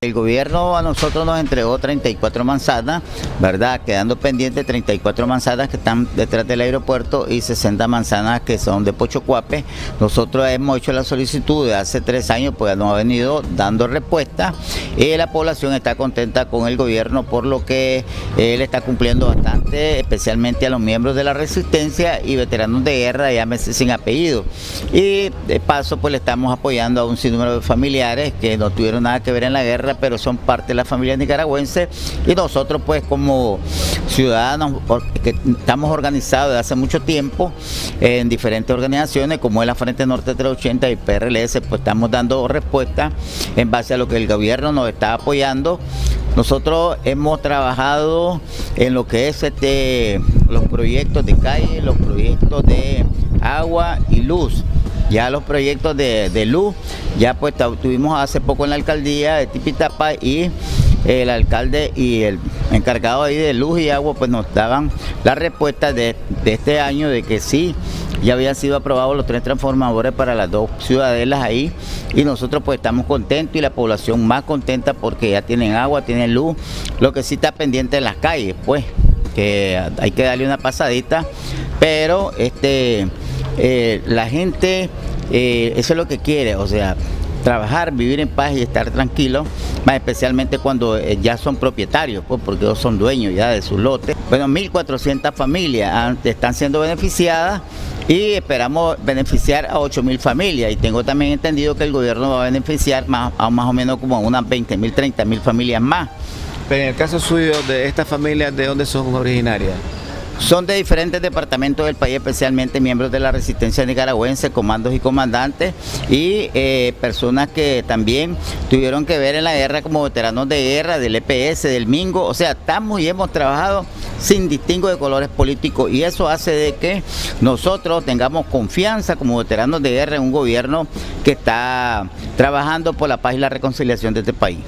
El gobierno a nosotros nos entregó 34 manzanas, ¿verdad? Quedando pendientes 34 manzanas que están detrás del aeropuerto y 60 manzanas que son de Pochocuape. Nosotros hemos hecho la solicitud de hace tres años, pues nos ha venido dando respuesta y la población está contenta con el gobierno por lo que él está cumpliendo bastante, especialmente a los miembros de la resistencia y veteranos de guerra, llámese sin apellido. Y de paso, pues le estamos apoyando a un sinnúmero de familiares que no tuvieron nada que ver en la guerra pero son parte de la familia nicaragüense y nosotros pues como ciudadanos que estamos organizados desde hace mucho tiempo en diferentes organizaciones como es la Frente Norte 380 y PRLS, pues estamos dando respuesta en base a lo que el gobierno nos está apoyando. Nosotros hemos trabajado en lo que es este, los proyectos de calle, los proyectos de agua y luz. Ya los proyectos de, luz, ya pues tuvimos hace poco en la alcaldía de Tipitapa y el alcalde y el encargado ahí de luz y agua pues nos daban la respuesta de, este año de que sí, ya habían sido aprobados los tres transformadores para las dos ciudadelas ahí y nosotros pues estamos contentos y la población más contenta porque ya tienen agua, tienen luz, lo que sí está pendiente en las calles pues que hay que darle una pasadita, pero este eh, la gente, eh, eso es lo que quiere, o sea, trabajar, vivir en paz y estar tranquilo, más especialmente cuando eh, ya son propietarios, pues porque ellos son dueños ya de sus lotes. Bueno, 1.400 familias están siendo beneficiadas y esperamos beneficiar a 8.000 familias y tengo también entendido que el gobierno va a beneficiar más, a más o menos como a unas 20.000, 30.000 familias más. Pero en el caso suyo, de estas familias, ¿de dónde son originarias? Son de diferentes departamentos del país, especialmente miembros de la resistencia nicaragüense, comandos y comandantes, y eh, personas que también tuvieron que ver en la guerra como veteranos de guerra, del EPS, del Mingo. O sea, estamos y hemos trabajado sin distingo de colores políticos y eso hace de que nosotros tengamos confianza como veteranos de guerra en un gobierno que está trabajando por la paz y la reconciliación de este país.